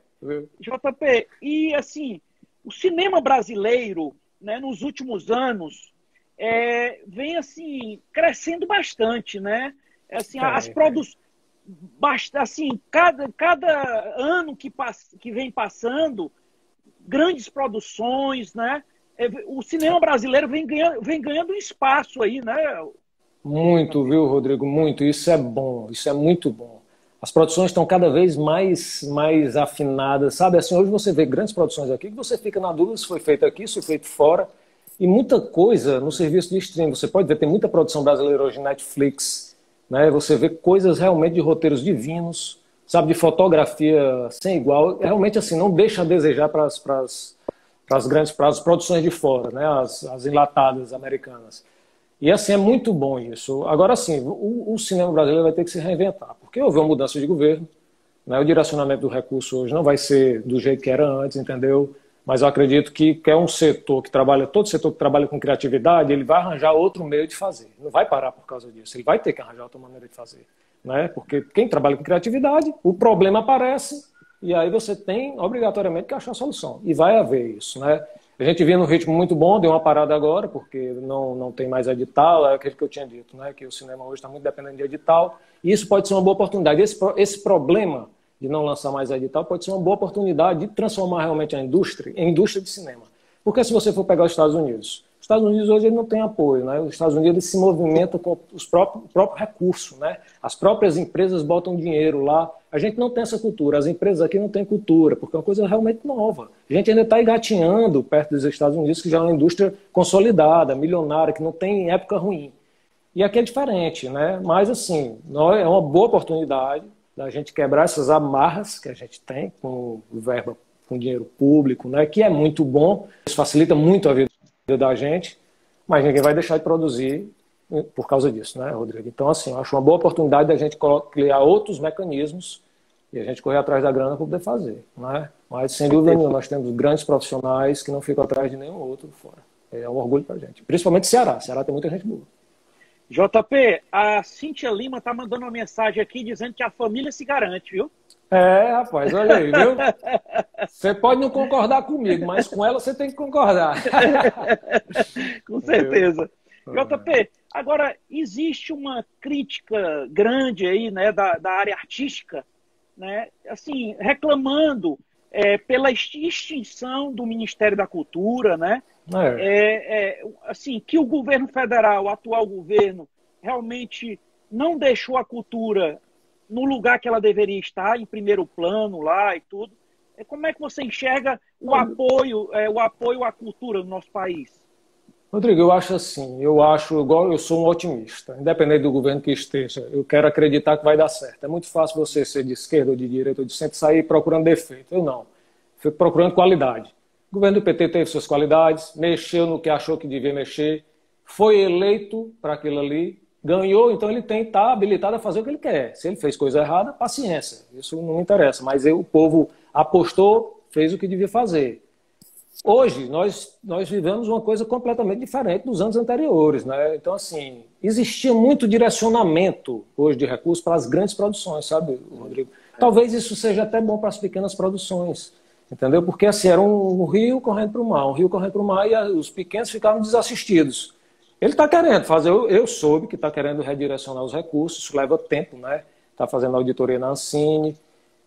JP, e assim, o cinema brasileiro, né, nos últimos anos, é, vem assim, crescendo bastante, né? Assim, é, as produções. Assim, cada, cada ano que, pass, que vem passando, grandes produções, né? É, o cinema brasileiro vem ganhando, vem ganhando espaço aí, né? Muito, viu, Rodrigo? Muito. Isso é bom, isso é muito bom. As produções estão cada vez mais, mais afinadas, sabe? Assim, hoje você vê grandes produções aqui que você fica na dúvida se foi feito aqui, se foi feito fora. E muita coisa no serviço de streaming. Você pode ver, tem muita produção brasileira hoje Netflix, né? Você vê coisas realmente de roteiros divinos, sabe, de fotografia sem igual. Realmente, assim, não deixa a desejar para as, grandes produções de fora, né? As, as enlatadas americanas. E assim, é muito bom isso. Agora, sim, o, o, cinema brasileiro vai ter que se reinventar, porque houve uma mudança de governo, né? o direcionamento do recurso hoje não vai ser do jeito que era antes, entendeu? Mas eu acredito que, que é um setor que trabalha, todo setor que trabalha com criatividade, ele vai arranjar outro meio de fazer. Não vai parar por causa disso, ele vai ter que arranjar outra maneira de fazer. Né? Porque quem trabalha com criatividade, o problema aparece e aí você tem obrigatoriamente que achar a solução. E vai haver isso. Né? A gente vinha num ritmo muito bom, deu uma parada agora, porque não, não tem mais edital, é aquele que eu tinha dito, né? que o cinema hoje está muito dependente de edital, e isso pode ser uma boa oportunidade. Esse, esse problema de não lançar mais edital pode ser uma boa oportunidade de transformar realmente a indústria em indústria de cinema. Porque se você for pegar os Estados Unidos, os Estados Unidos hoje não tem apoio, né? Os Estados Unidos se movimenta com os próprios, o próprio recurso, né? As próprias empresas botam dinheiro lá. A gente não tem essa cultura, as empresas aqui não têm cultura, porque é uma coisa realmente nova. A gente ainda está engatinhando perto dos Estados Unidos, que já é uma indústria consolidada, milionária, que não tem época ruim. E aqui é diferente, né? Mas assim, é uma boa oportunidade da gente quebrar essas amarras que a gente tem com verba, com dinheiro público, né? Que é muito bom, isso facilita muito a vida da gente, mas ninguém vai deixar de produzir por causa disso, né, Rodrigo? Então, assim, eu acho uma boa oportunidade da gente criar outros mecanismos e a gente correr atrás da grana para poder fazer, né? Mas, sem dúvida nenhuma, nós temos grandes profissionais que não ficam atrás de nenhum outro fora. É um orgulho para a gente. Principalmente Ceará. Ceará tem muita gente boa. JP, a Cintia Lima tá mandando uma mensagem aqui dizendo que a família se garante, viu? É, rapaz, olha aí, viu? Você pode não concordar comigo, mas com ela você tem que concordar. com certeza. JP, agora existe uma crítica grande aí, né, da, da área artística, né, assim, reclamando é, pela extinção do Ministério da Cultura, né? É. É, é, assim, que o governo federal, o atual governo, realmente não deixou a cultura no lugar que ela deveria estar, em primeiro plano lá e tudo. É, como é que você enxerga o apoio, é, o apoio à cultura no nosso país? Rodrigo, eu acho assim, eu acho igual eu sou um otimista, independente do governo que esteja, eu quero acreditar que vai dar certo. É muito fácil você ser de esquerda ou de direita ou de centro sair procurando defeito. Eu não. Fico procurando qualidade. O governo do PT teve suas qualidades, mexeu no que achou que devia mexer, foi eleito para aquilo ali, ganhou, então ele tem estar tá habilitado a fazer o que ele quer. Se ele fez coisa errada, paciência, isso não me interessa. Mas eu, o povo apostou, fez o que devia fazer. Hoje, nós, nós vivemos uma coisa completamente diferente dos anos anteriores. Né? Então, assim, existia muito direcionamento hoje de recursos para as grandes produções, sabe, Rodrigo? Talvez isso seja até bom para as pequenas produções. Entendeu? Porque assim, era um, rio correndo para o mar, um rio correndo para o mar e os pequenos ficavam desassistidos. Ele está querendo fazer, eu, eu soube que está querendo redirecionar os recursos, isso leva tempo, né? Está fazendo auditoria na Ancine.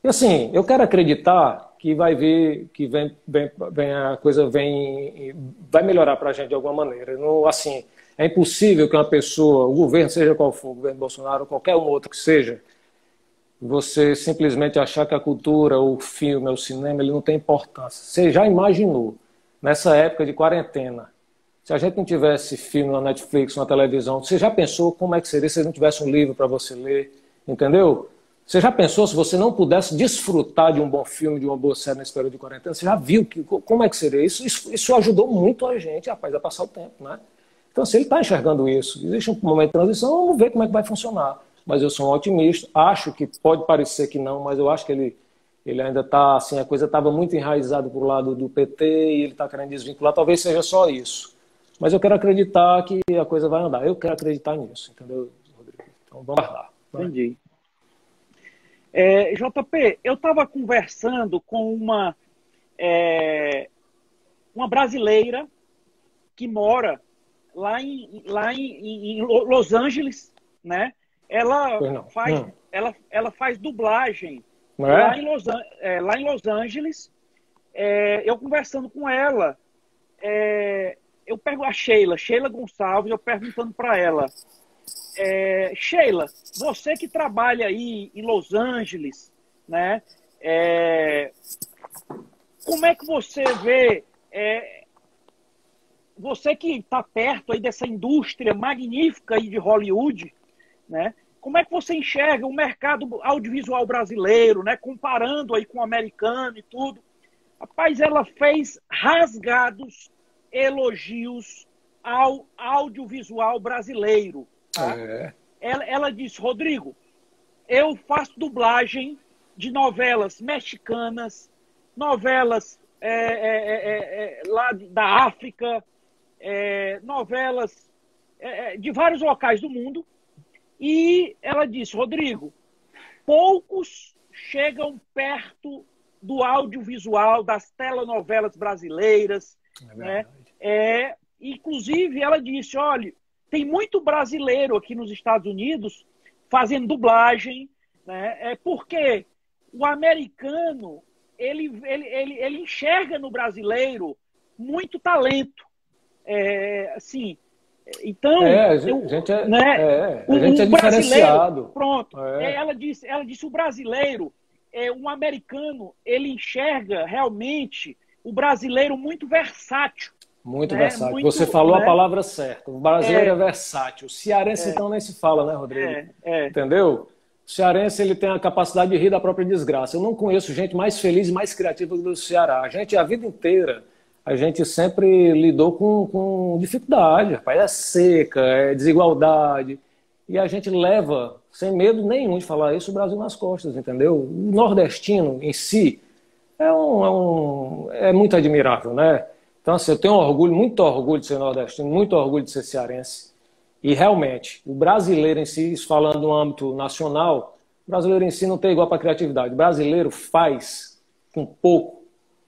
E assim, eu quero acreditar que vai ver, que vem, vem, vem a coisa vem, vai melhorar para a gente de alguma maneira. Não, assim, é impossível que uma pessoa, o governo, seja qual for, o governo Bolsonaro, qualquer um outro que seja, você simplesmente achar que a cultura, o filme, o cinema, ele não tem importância. Você já imaginou, nessa época de quarentena, se a gente não tivesse filme na Netflix, na televisão, você já pensou como é que seria se não tivesse um livro para você ler? Entendeu? Você já pensou se você não pudesse desfrutar de um bom filme, de uma boa série nesse período de quarentena? Você já viu que, como é que seria isso? Isso, isso ajudou muito a gente, rapaz, a passar o tempo, né? Então, se ele está enxergando isso, existe um momento de transição, vamos ver como é que vai funcionar mas eu sou um otimista. Acho que pode parecer que não, mas eu acho que ele, ele ainda está assim, a coisa estava muito enraizada para o lado do PT e ele está querendo desvincular. Talvez seja só isso. Mas eu quero acreditar que a coisa vai andar. Eu quero acreditar nisso, entendeu, Rodrigo? Então vamos lá. Entendi. É, JP, eu estava conversando com uma, é, uma brasileira que mora lá em, lá em, em Los Angeles, né? Ela faz, ela, ela faz dublagem é? lá, em Los, é, lá em Los Angeles. é, eu conversando com ela, é, eu pego a Sheila, Sheila Gonçalves, eu perguntando para ela, é, Sheila, você que trabalha aí em Los Angeles, né? É, como é que você vê você que está perto aí dessa indústria magnífica aí de Hollywood, né? Como é que você enxerga o mercado audiovisual brasileiro, né? Comparando aí com o americano e tudo. Rapaz, ela fez rasgados elogios ao audiovisual brasileiro. Tá? É. Ela, ela disse, Rodrigo, eu faço dublagem de novelas mexicanas, novelas é, é, é, é lá da África, é, novelas é, de vários locais do mundo. E ela disse, Rodrigo, poucos chegam perto do audiovisual, das telenovelas brasileiras. É né? É, inclusive, ela disse, olha, tem muito brasileiro aqui nos Estados Unidos fazendo dublagem, né? É porque o americano ele, ele, ele, ele enxerga no brasileiro muito talento. É, assim, então, é, a gente, eu, é, né, é, a gente é diferenciado. Pronto. É. Ela disse, ela disse o brasileiro, é, um americano, ele enxerga realmente o brasileiro muito versátil. Muito né? versátil. Muito, Você falou né? a palavra certa. O brasileiro é, é versátil. O cearense, é. então, nem se fala, né, Rodrigo? É, é. Entendeu? O cearense ele tem a capacidade de rir da própria desgraça. Eu não conheço gente mais feliz e mais criativa do Ceará. A gente, a vida inteira, a gente sempre lidou com, com dificuldade. Rapaz. É seca, é desigualdade. E a gente leva, sem medo nenhum de falar isso, o Brasil nas costas, entendeu? O nordestino em si é, um, é, um, é muito admirável, né? Então, assim, eu tenho orgulho, muito orgulho de ser nordestino, muito orgulho de ser cearense. E realmente, o brasileiro em si, falando no âmbito nacional, o brasileiro em si não tem igual para criatividade. O brasileiro faz com pouco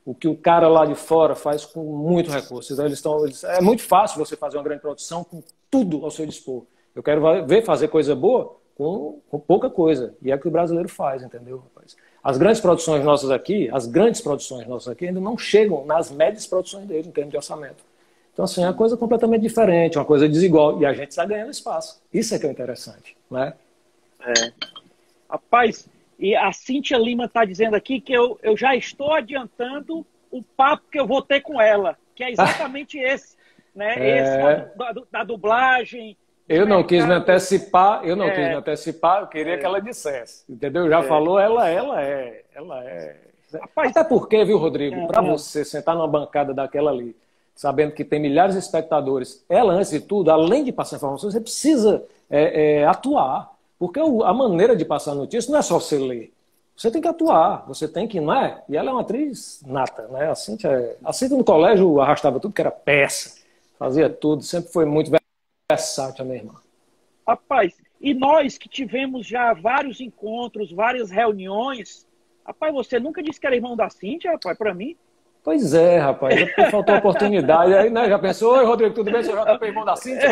o que o cara lá de fora faz com muito recurso. Então, eles estão, eles, é muito fácil você fazer uma grande produção com tudo ao seu dispor. Eu quero ver fazer coisa boa com, com pouca coisa. E é o que o brasileiro faz, entendeu, rapaz? As grandes produções nossas aqui, as grandes produções nossas aqui ainda não chegam nas médias produções deles em termos de orçamento. Então, assim, é uma coisa completamente diferente, uma coisa desigual. E a gente está ganhando espaço. Isso é que é interessante, né? É. Rapaz, e a Cíntia Lima está dizendo aqui que eu, eu já estou adiantando o papo que eu vou ter com ela, que é exatamente esse, né? É... Esse da, da, da dublagem, eu não quis me antecipar, eu não é, quis me antecipar, eu queria é, que ela dissesse. Entendeu? Já é, falou, ela, ela é. Ela é. Rapaz, Até porque, viu, Rodrigo, para é. você sentar numa bancada daquela ali, sabendo que tem milhares de espectadores, ela, antes de tudo, além de passar informações, você precisa é, atuar. Porque a maneira de passar notícia não é só você ler. Você tem que atuar, você tem que, não é? E ela é uma atriz nata, né? A Cintia, a Cintia no colégio arrastava tudo que era peça, fazia tudo, sempre foi muito versátil, minha irmã. Rapaz, e nós que tivemos já vários encontros, várias reuniões, rapaz, você nunca disse que era irmão da Cíntia, rapaz, para mim? Pois é, rapaz, é faltou oportunidade. Aí, né, já pensou, oi, Rodrigo, tudo bem? Você já tá irmão da Cíntia?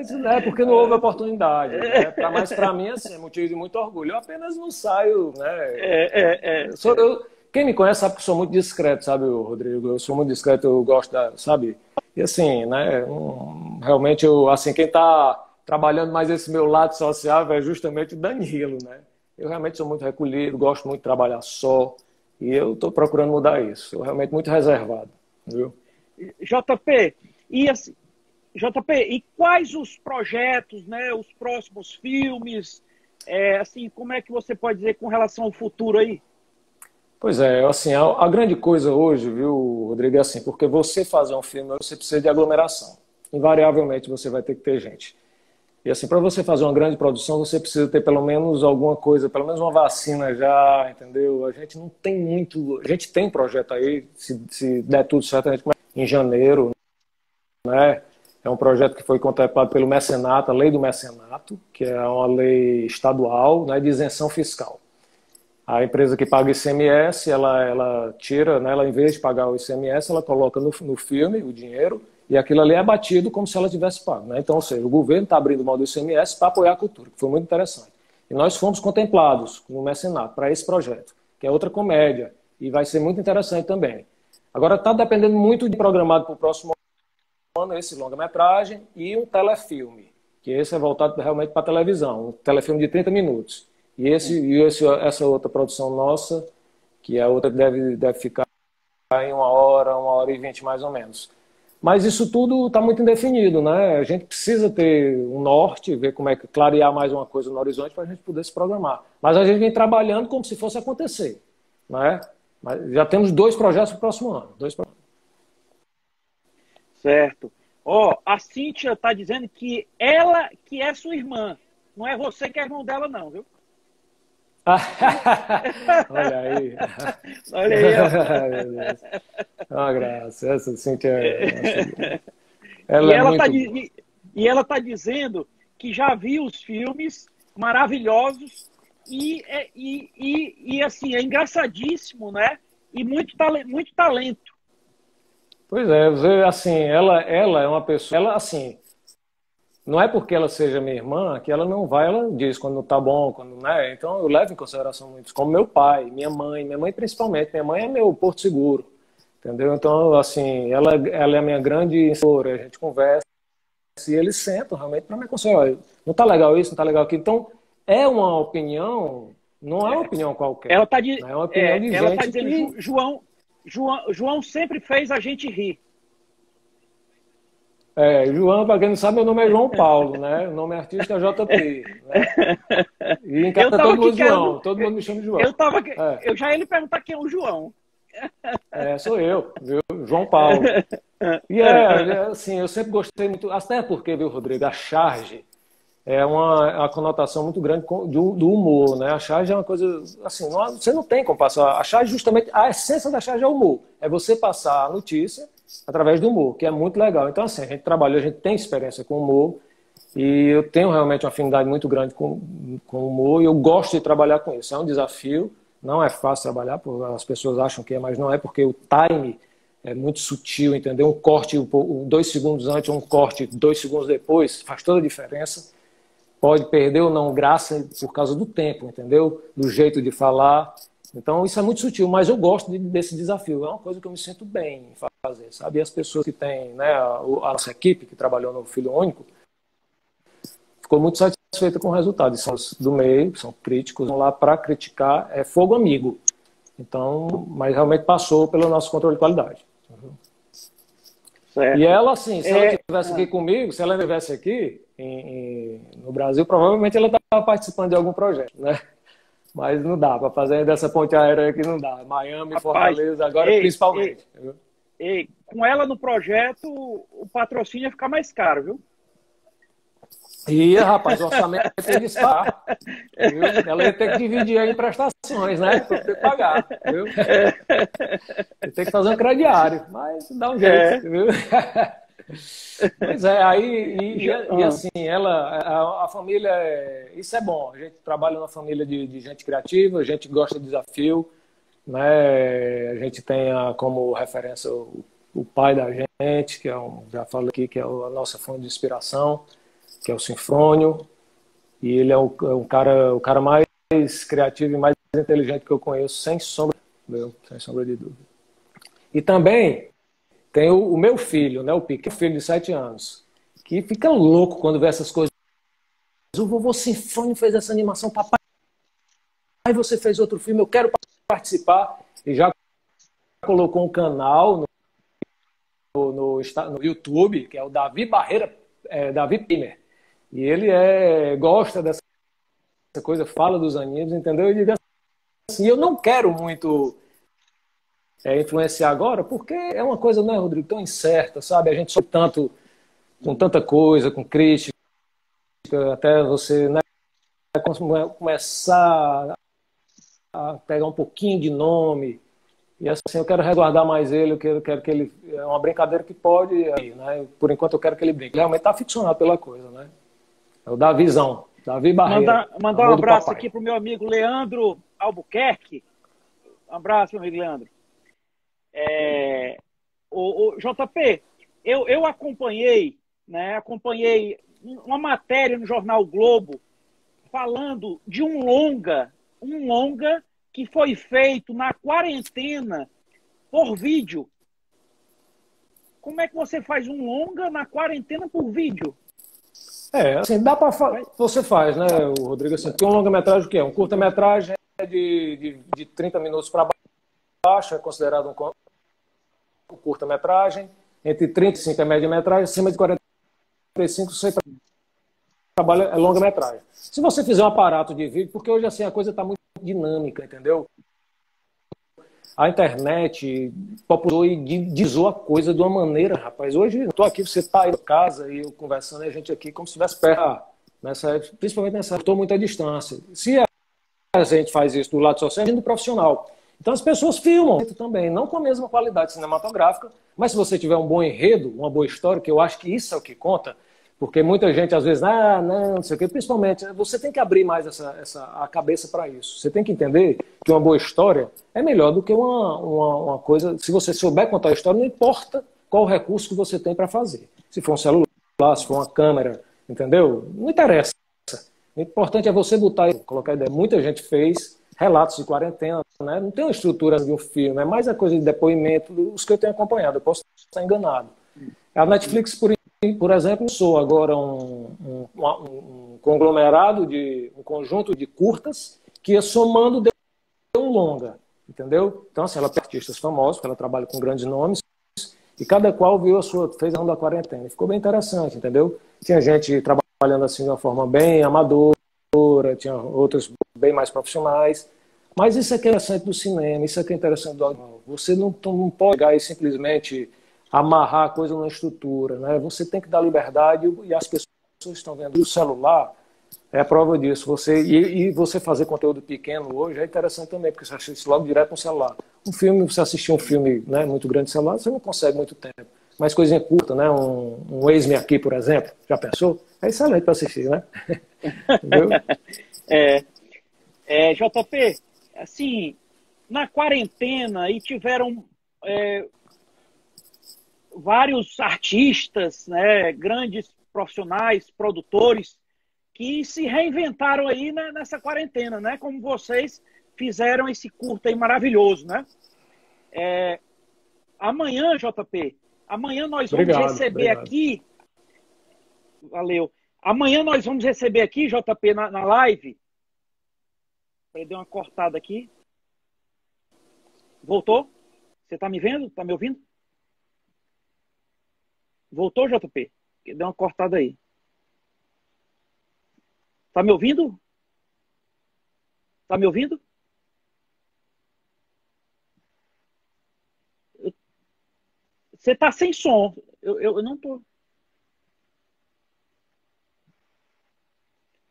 Isso não é porque não houve oportunidade. Né? Pra, mas para mim, assim, é motivo de muito orgulho. Eu apenas não saio, né? É, é, é. Sou, eu, quem me conhece sabe que sou muito discreto, sabe, Rodrigo? Eu sou muito discreto, eu gosto da, sabe? E assim, né, um, realmente, eu, assim, quem está trabalhando mais esse meu lado social é justamente o Danilo, né? Eu realmente sou muito recolhido, gosto muito de trabalhar só, e eu estou procurando mudar isso. Sou realmente muito reservado, viu? JP, e assim, JP, e quais os projetos, né, os próximos filmes, é, assim, como é que você pode dizer com relação ao futuro aí? Pois é, assim, a, a, grande coisa hoje, viu, Rodrigo, é assim, porque você fazer um filme, você precisa de aglomeração. Invariavelmente você vai ter que ter gente. E assim, para você fazer uma grande produção, você precisa ter pelo menos alguma coisa, pelo menos uma vacina já, entendeu? A gente não tem muito. A gente tem projeto aí, se, se der tudo certo, a gente começa em janeiro, né? É um projeto que foi contemplado pelo mecenato, a lei do mecenato, que é uma lei estadual né, de isenção fiscal. A empresa que paga ICMS, ela, ela tira, né, ela, em vez de pagar o ICMS, ela coloca no, no filme o dinheiro e aquilo ali é batido como se ela tivesse pago. Né? Então, ou seja, o governo está abrindo mão do ICMS para apoiar a cultura, que foi muito interessante. E nós fomos contemplados no mecenato para esse projeto, que é outra comédia, E vai ser muito interessante também. Agora está dependendo muito de programado para o próximo ano esse longa-metragem e um telefilme, que esse é voltado realmente para televisão, um telefilme de 30 minutos. E, esse, e esse, essa outra produção nossa, que a outra deve, deve ficar em uma hora, uma hora e vinte mais ou menos. Mas isso tudo está muito indefinido, né? A gente precisa ter um norte, ver como é que clarear mais uma coisa no horizonte para a gente poder se programar. Mas a gente vem trabalhando como se fosse acontecer, né? Mas já temos dois projetos para o próximo ano. Dois projetos. Certo. Ó, oh, a Cíntia está dizendo que ela que é sua irmã. Não é você que é irmão dela, não, viu? Olha aí. Olha aí. Uma graça. Essa Cíntia. É ela e, é ela muito... tá, e, e ela está dizendo que já viu os filmes maravilhosos e, é, e, e, e assim, é engraçadíssimo, né? E muito, muito talento. Pois é, assim, ela, ela é uma pessoa, ela assim, não é porque ela seja minha irmã que ela não vai, ela diz quando tá bom, quando né? Então eu levo em consideração muito, como meu pai, minha mãe, minha mãe principalmente, minha mãe é meu porto seguro, entendeu? Então assim, ela, ela é a minha grande instora, a gente conversa e eles sentam realmente para me aconselhar, não tá legal isso, não tá legal aquilo. Então é uma opinião, não é uma opinião qualquer. Ela tá de, é uma opinião é, de ela tá gente tá dizendo, que... João, João, João sempre fez a gente rir. É, João, para quem não sabe, meu nome é João Paulo, né? O nome artístico é JP. Né? E em casa todo mundo João, todo mundo me chama de João. Eu, tava... É. eu já ia lhe perguntar quem é o João. É, sou eu, viu? João Paulo. E é, é, assim, eu sempre gostei muito, até porque, viu, Rodrigo, a charge é uma, é uma conotação muito grande do, do, humor, né? A charge é uma coisa, assim, não, você não tem como passar. A charge, justamente, a essência da charge é o humor. É você passar a notícia através do humor, que é muito legal. Então, assim, a gente trabalhou, a gente tem experiência com humor e eu tenho realmente uma afinidade muito grande com, com humor e eu gosto de trabalhar com isso. É um desafio, não é fácil trabalhar, as pessoas acham que é, mas não é, porque o time é muito sutil, entendeu? Um corte dois segundos antes, um corte dois segundos depois, faz toda a diferença pode perder ou não graça por causa do tempo, entendeu? Do jeito de falar. Então isso é muito sutil, mas eu gosto de, desse desafio. É uma coisa que eu me sinto bem em fazer, sabe? E as pessoas que têm, né, a, a nossa equipe que trabalhou no Filho Único, ficou muito satisfeita com o resultado. E são os do meio, são críticos, vão lá para criticar, é fogo amigo. Então, mas realmente passou pelo nosso controle de qualidade. Certo. E ela, assim, se é... ela estivesse aqui comigo, se ela estivesse aqui, em, em, no Brasil, provavelmente ela estava participando de algum projeto, né? Mas não dá, para fazer dessa ponte aérea aqui não dá. Miami, Rapaz, Fortaleza, agora ei, principalmente. Ei, ei, com ela no projeto, o patrocínio ia ficar mais caro, viu? Ia, rapaz, o orçamento ia disparar. Viu? Ela ia ter que dividir em prestações, né? Para poder pagar. Viu? Ia ter que fazer um crediário, mas dá um jeito, é. viu? Pois é, aí, e, e, e assim, ela, a, a, família, é, isso é bom, a gente trabalha numa família de, de, gente criativa, a gente gosta de desafio, né, a gente tem a, como referência o, o, pai da gente, que é um, já falei aqui, que é a nossa fonte de inspiração, que é o Sinfrônio, e ele é o, é um cara, o cara mais criativo e mais inteligente que eu conheço, sem sombra, meu, sem sombra de dúvida. E também tem o, o meu filho, né, o Pique, filho de sete anos, que fica louco quando vê essas coisas. O vovô Sinfônio fez essa animação, papai. Aí você fez outro filme, eu quero participar. E já colocou um canal no, no, no YouTube, que é o Davi Barreira, é, Davi Pimer. E ele é, gosta dessa coisa, fala dos animes, entendeu? E assim, eu não quero muito é, influenciar agora, porque é uma coisa, né, Rodrigo, tão incerta, sabe? A gente sofre tanto com tanta coisa, com crítica, até você né, começar a pegar um pouquinho de nome. E assim, eu quero resguardar mais ele, eu quero, quero que ele. É uma brincadeira que pode, né? Por enquanto eu quero que ele brinque. Ele realmente está aficionado pela coisa, né? É o Davizão, Davi Barreira. Mandar, mandar um abraço aqui pro meu amigo Leandro Albuquerque. Um abraço, meu amigo Leandro. É, o, o, JP, eu, eu acompanhei, né, acompanhei uma matéria no jornal Globo falando de um longa, um longa que foi feito na quarentena por vídeo. Como é que você faz um longa na quarentena por vídeo? É, assim, dá para você faz, né, o Rodrigo? Assim, tem um longa-metragem que é um curta-metragem de, de, de 30 minutos para baixo, é considerado um, um curta-metragem. Entre 35 é média-metragem, acima de 45 você trabalha é longa-metragem. Se você fizer um aparato de vídeo, porque hoje assim a coisa está muito dinâmica, entendeu? A internet populou e dizou a coisa de uma maneira, rapaz. Hoje eu estou aqui, você está aí em casa e eu conversando, e a gente aqui como se estivesse perto, nessa, principalmente nessa, estou muita distância. Se a gente faz isso do lado social, é do profissional. Então as pessoas filmam também, não com a mesma qualidade cinematográfica, mas se você tiver um bom enredo, uma boa história, que eu acho que isso é o que conta, porque muita gente às vezes, ah, não, não sei o quê, principalmente, você tem que abrir mais essa, essa, a cabeça para isso. Você tem que entender que uma boa história é melhor do que uma, uma, uma coisa. Se você souber contar a história, não importa qual o recurso que você tem para fazer. Se for um celular, se for uma câmera, entendeu? Não interessa. O importante é você botar, colocar ideia. Muita gente fez relatos de quarentena, né? não tem uma estrutura de um filme, é mais a coisa de depoimento dos que eu tenho acompanhado. Eu posso estar enganado. A Netflix, por por exemplo, sou agora um, um, um, conglomerado de um conjunto de curtas que somando deu um longa, entendeu? Então assim, ela tem artistas famosos, ela trabalha com grandes nomes e cada qual viu a sua fez a da quarentena. Ficou bem interessante, entendeu? Tinha gente trabalhando assim de uma forma bem amadora, tinha outros bem mais profissionais. Mas isso é que é interessante do cinema, isso é que é interessante do audiovisual. Você não, não pode pegar e simplesmente amarrar a coisa numa estrutura. Né? Você tem que dar liberdade e as pessoas estão vendo o celular é a prova disso. Você, e, e, você fazer conteúdo pequeno hoje é interessante também, porque você assiste logo direto no celular. Um filme, você assistir um filme né, muito grande no celular, você não consegue muito tempo. Mas coisinha curta, né? Um, um Ex-me aqui, por exemplo, já pensou? É excelente para assistir, né? é, é, JP, assim, na quarentena e tiveram é, vários artistas, né, grandes profissionais, produtores, que se reinventaram aí nessa quarentena, né? Como vocês fizeram esse curto aí maravilhoso, né? É, amanhã, JP, amanhã nós vamos obrigado, receber obrigado. aqui. Valeu. Amanhã nós vamos receber aqui, JP, na, na live. Ele deu uma cortada aqui. Voltou? Você está me vendo? Está me ouvindo? Voltou, JP? Deu uma cortada aí. Tá me ouvindo? Tá me ouvindo? Você tá sem som. Eu, eu, eu não tô.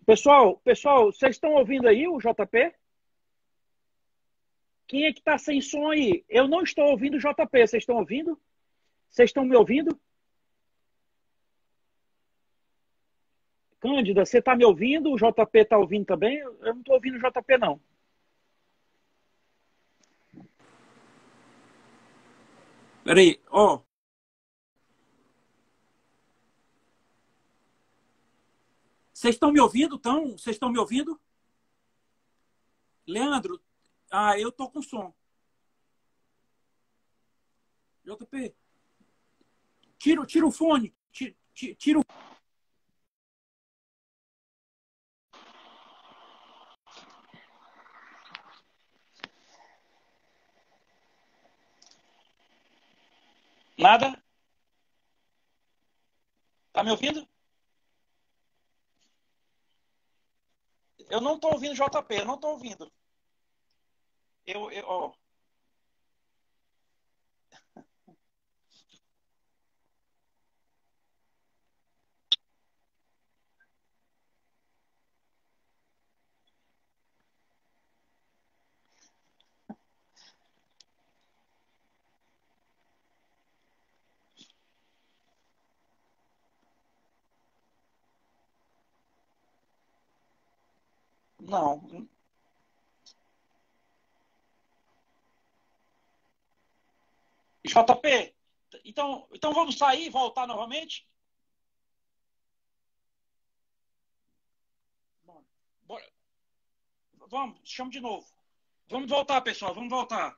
Pessoal, pessoal, vocês estão ouvindo aí o JP? Quem é que tá sem som aí? Eu não estou ouvindo o JP. Vocês estão ouvindo? Vocês estão me ouvindo? Cândida, você está me ouvindo? O JP está ouvindo também? Eu não estou ouvindo o JP, não. Peraí, ó. Vocês estão me ouvindo? Tão? Vocês estão me ouvindo? Leandro, ah, eu tô com som. JP, tira, tira o fone, tira, tira o Nada? Tá me ouvindo? Eu não tô ouvindo JP, eu não tô ouvindo. Eu, eu ó. Não. JP, então, então vamos sair e voltar novamente? Bora. Vamos, chama de novo. Vamos voltar, pessoal, vamos voltar.